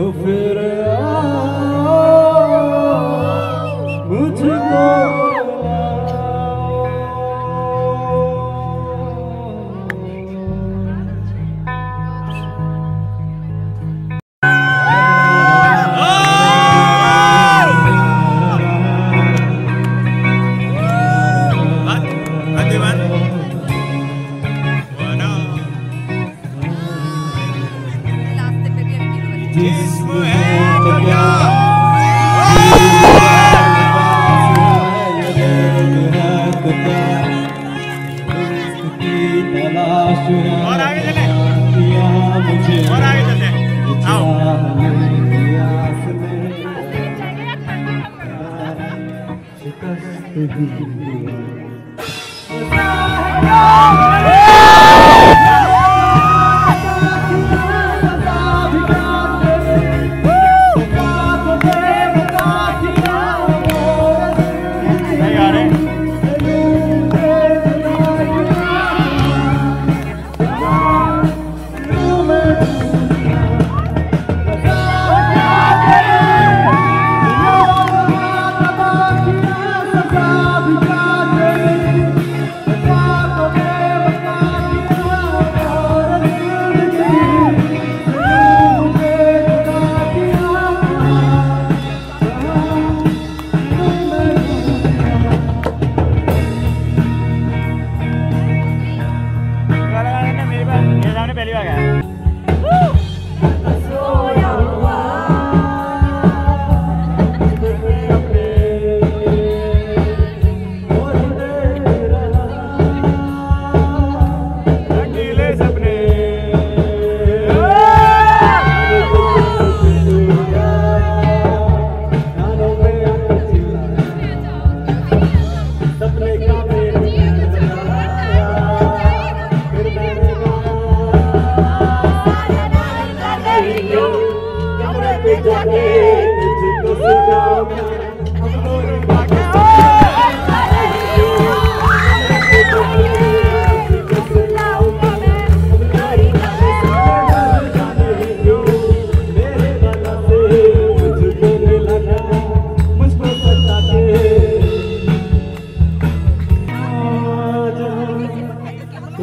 तो जिस्म है तो और आगे चले और आगे चलते आओ नहीं आ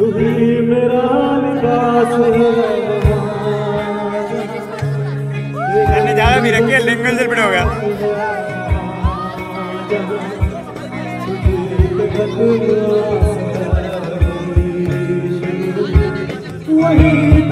मेरा निकास करने जा रहा मेरा के लिंगल से हो गया वही